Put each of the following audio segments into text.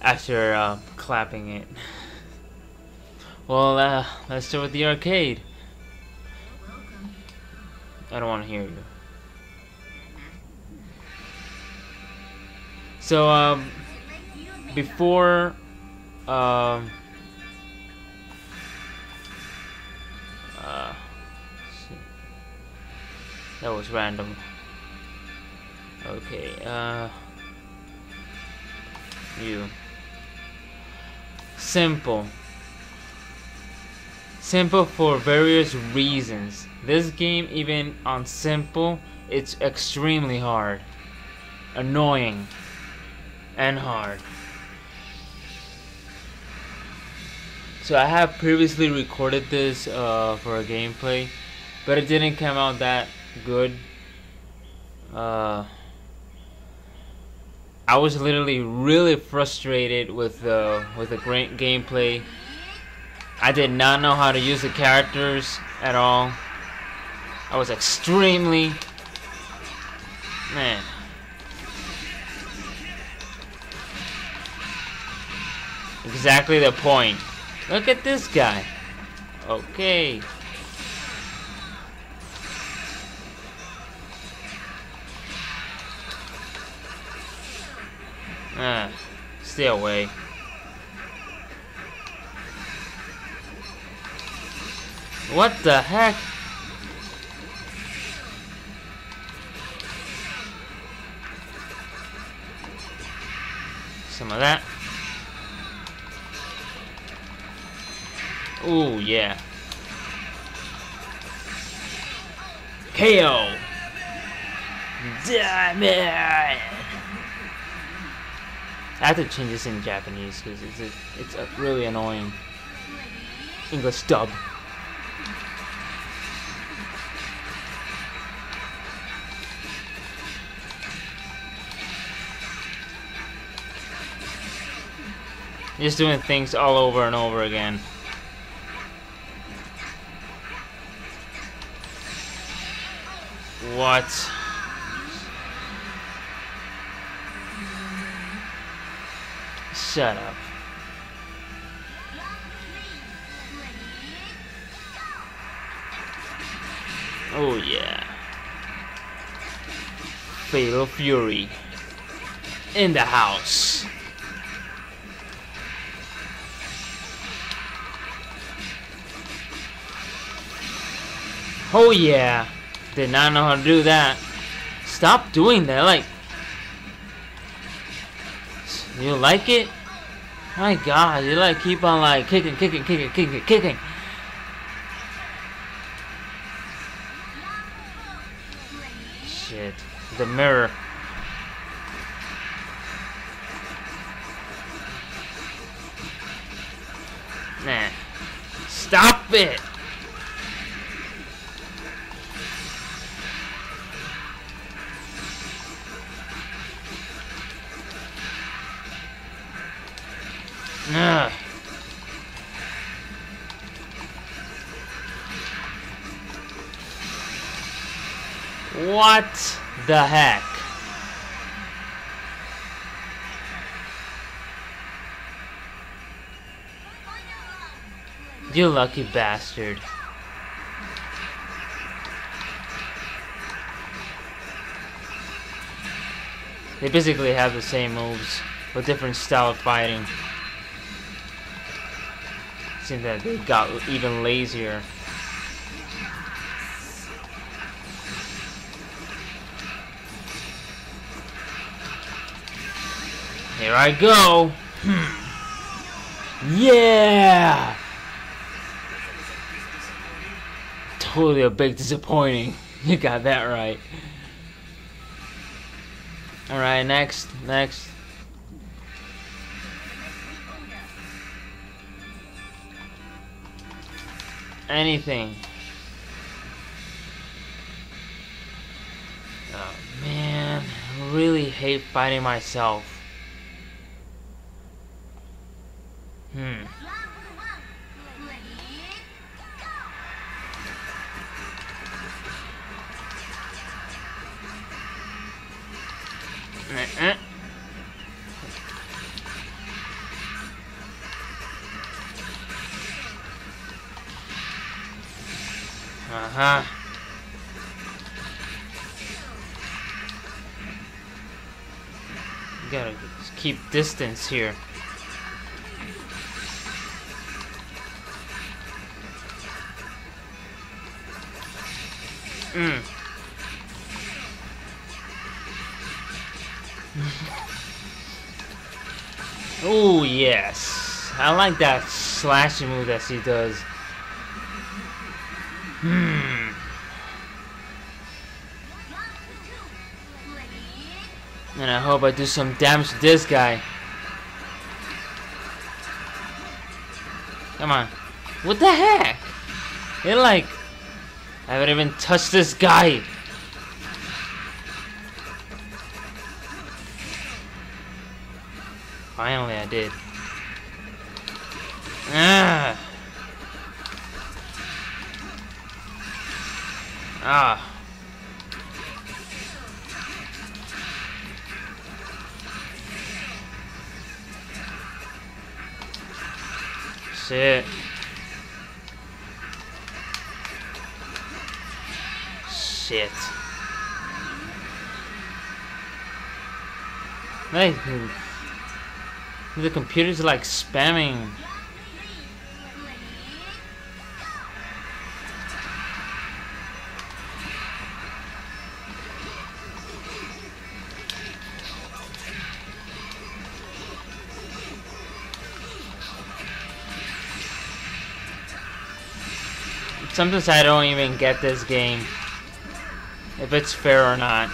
after uh, clapping it. Well, uh, let's start with the arcade. I don't want to hear you. So, um, before, um, uh, that was random. Okay, uh, you. Simple. Simple for various reasons. This game, even on simple, it's extremely hard. Annoying. And hard. So I have previously recorded this uh, for a gameplay, but it didn't come out that good. Uh, I was literally really frustrated with the with the great gameplay. I did not know how to use the characters at all. I was extremely man. Exactly the point. Look at this guy. Okay. Ah, stay away. What the heck? Some of that. Ooh, yeah. KO! Damn it! I have to change this in Japanese because it's a, it's a really annoying English dub. Just doing things all over and over again. What? Shut up. Oh yeah. Fatal Fury. In the house. Oh yeah. Did not know how to do that. Stop doing that, like... You like it? My god, you like keep on like kicking, kicking, kicking, kicking, kicking. Shit. The mirror. Nah. Stop it! The heck? You lucky bastard. They basically have the same moves, with different style of fighting. Seems that they got even lazier. Here I go. Hmm. yeah. Totally a big disappointing. You got that right. Alright, next, next. Anything. Oh man, I really hate fighting myself. Hmm. Uh -uh. Uh-huh. Gotta keep distance here. Mm. oh yes, I like that slashing move that she does. Hmm. And I hope I do some damage to this guy. Come on. What the heck? It like I haven't even touched this guy. Finally, I did. Ah. Ah. The computer's like spamming. Sometimes I don't even get this game if it's fair or not.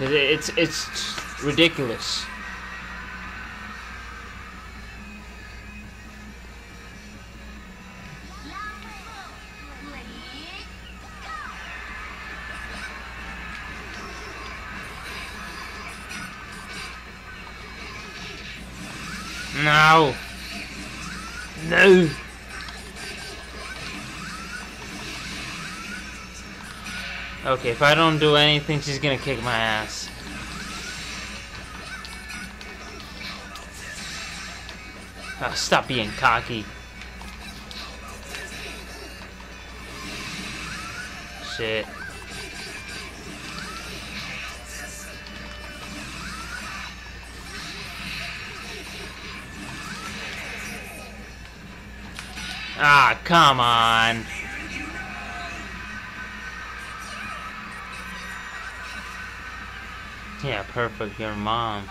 It's it's ridiculous. No. No. Okay, if I don't do anything, she's gonna kick my ass. Oh, stop being cocky. Shit. Ah, come on. Yeah, perfect. Your mom.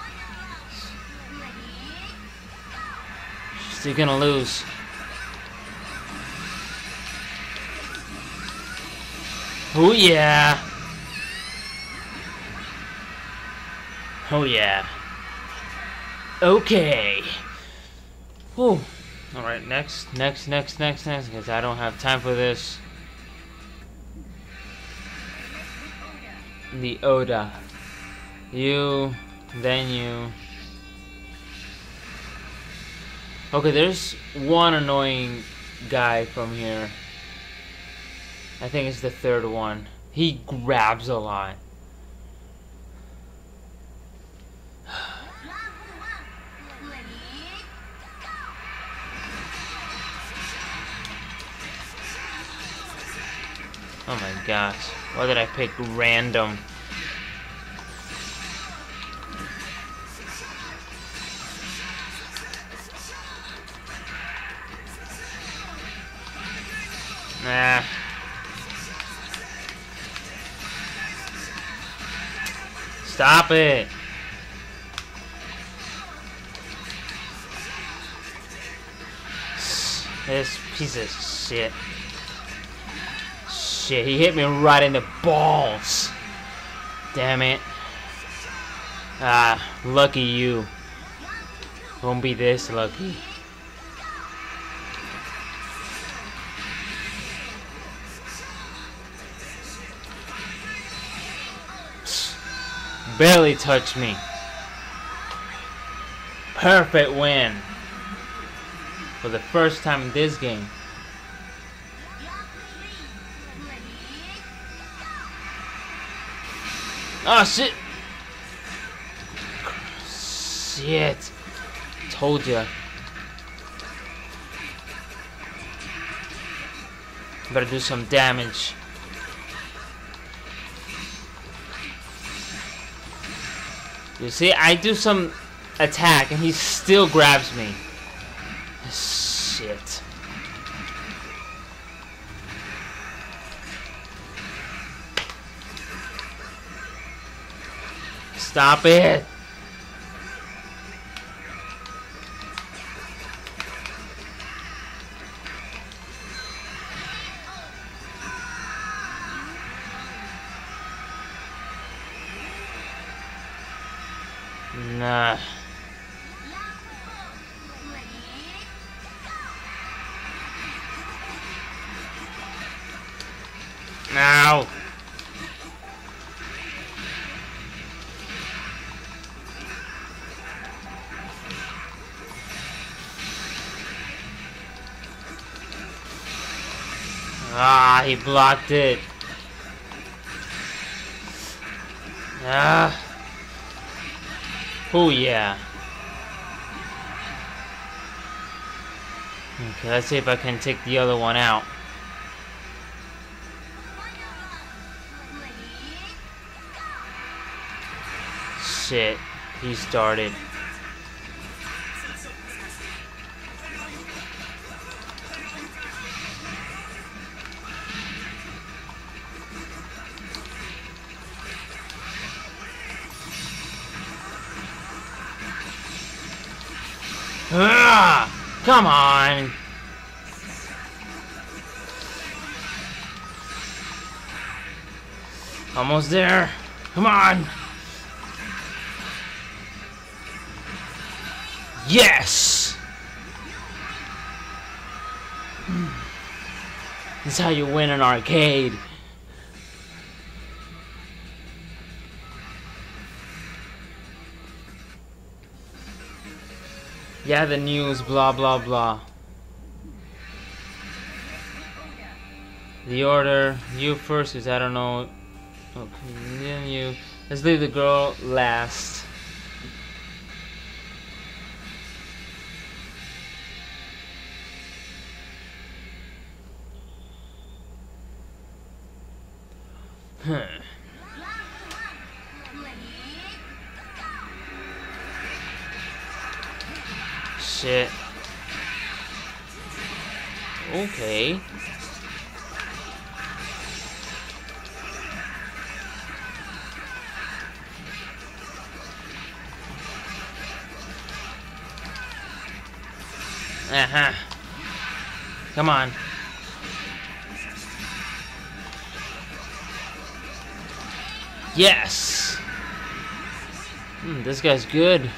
She's gonna lose. Oh yeah. Oh yeah. Okay. Whew. Alright, next, next, next, next, next, because I don't have time for this. The Oda. You, then you. Okay, there's one annoying guy from here. I think it's the third one. He grabs a lot. Oh my gosh. Why did I pick random? Nah. Stop it. This piece of shit. Shit, he hit me right in the balls. Damn it. Ah, lucky you. Won't be this lucky. Barely touched me. Perfect win. For the first time in this game. Oh shit! Shit. Told ya. Better do some damage. You see, I do some attack and he still grabs me. Shit. Stop it! Ah, he blocked it. Ah. Oh yeah. Okay, let's see if I can take the other one out. Shit, he started. Ah, come on. Almost there. Come on. Yes! This is how you win an arcade. Yeah, the news, blah blah blah. The order, you first, because I don't know. Okay, then you. Let's leave the girl last. Uh-huh. Come on. Yes! Hmm, this guy's good.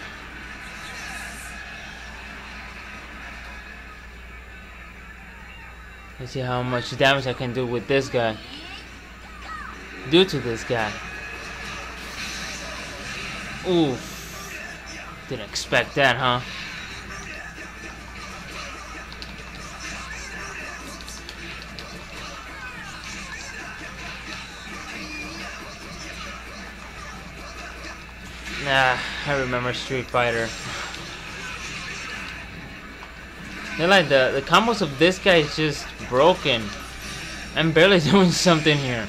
Let's see how much damage I can do with this guy. Do to this guy. Oof. Didn't expect that, huh? Nah, I remember Street Fighter. They're like the the combos of this guy is just broken. I'm barely doing something here.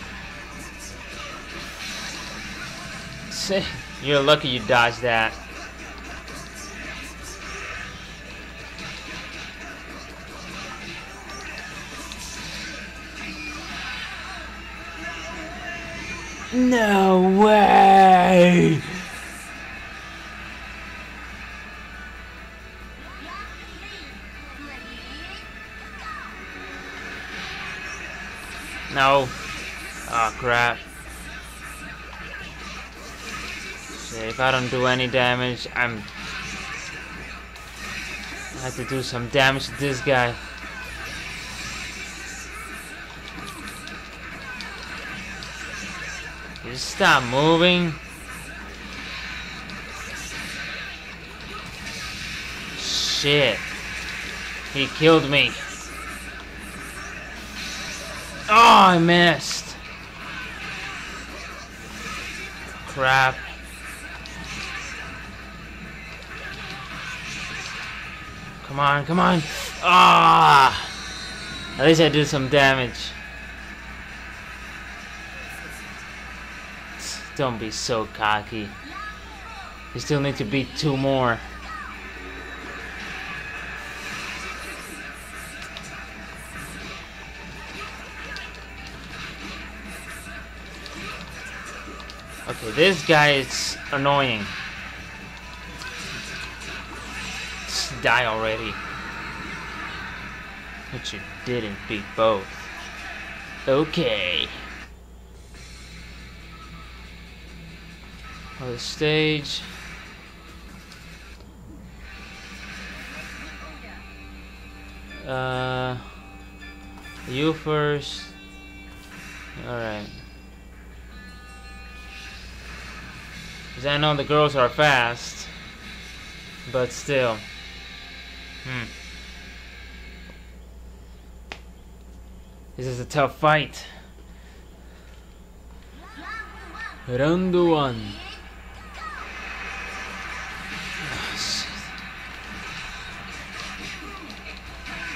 You're lucky you dodged that. No No. Oh crap. See, if I don't do any damage, I'm... I have to do some damage to this guy. Stop moving. Shit. He killed me. Oh, I missed. Crap. Come on, come on. Ah! At least I did some damage. Don't be so cocky. You still need to beat two more. This guy is annoying. Die already. But you didn't beat both. Okay. On the stage. Uh, you first. Alright. Because I know the girls are fast. But still. Hmm. This is a tough fight. Round one.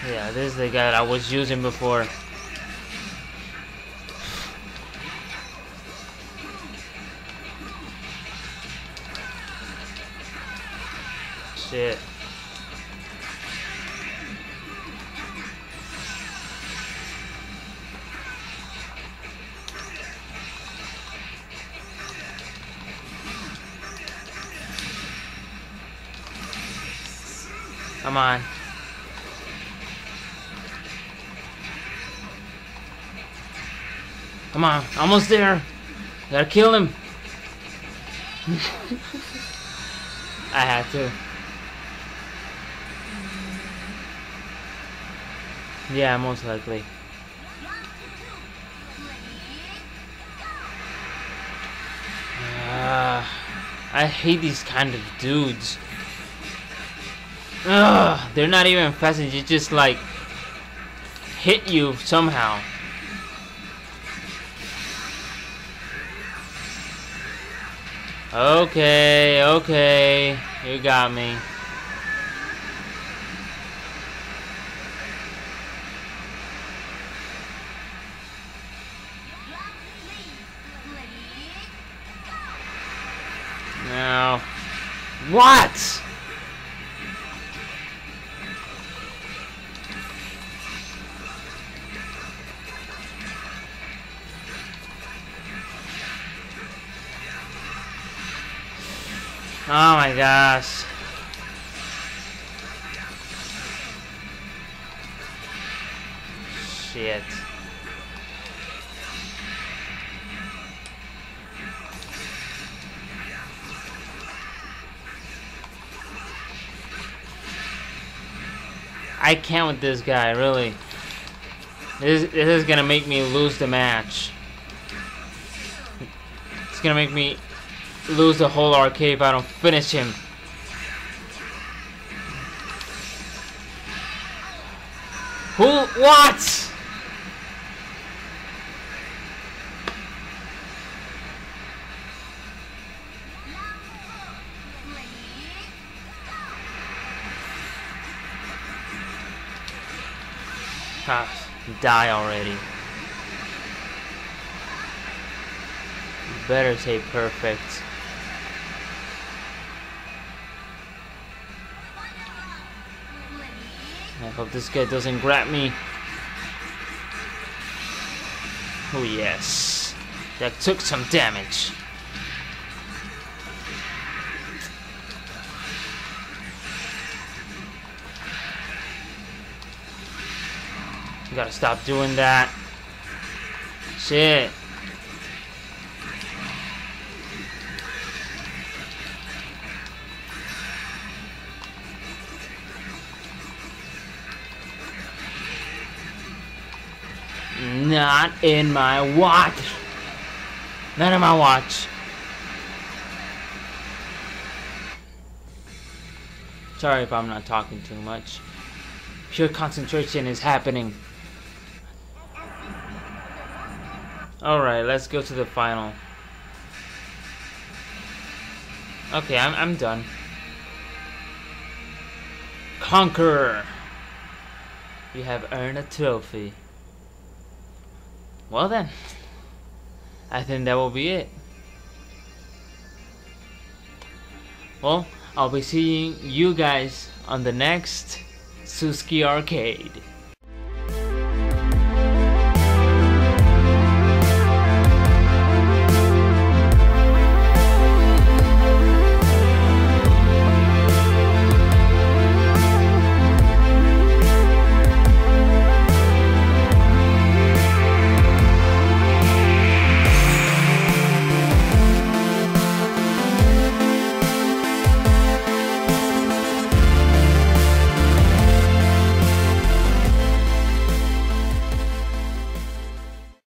Yeah, this is the guy I was using before. Shit. Come on. Come on, almost there. Gotta kill him. I had to. Yeah, most likely. Uh, I hate these kind of dudes. Ugh, they're not even fast, they just like hit you somehow. Okay, okay, you got me. What? Oh my gosh. Shit. I can't with this guy, really. This, this is gonna make me lose the match. It's gonna make me lose the whole arcade if I don't finish him. Who? What? Die already. better say perfect. I hope this guy doesn't grab me. Oh yes. That took some damage. Gotta stop doing that. Shit. Not in my watch. Not in my watch. Sorry if I'm not talking too much. Pure concentration is happening. Alright, let's go to the final. Okay, I'm, I'm done. conqueror. You have earned a trophy. Well then, I think that will be it. Well, I'll be seeing you guys on the next Suzuki Arcade.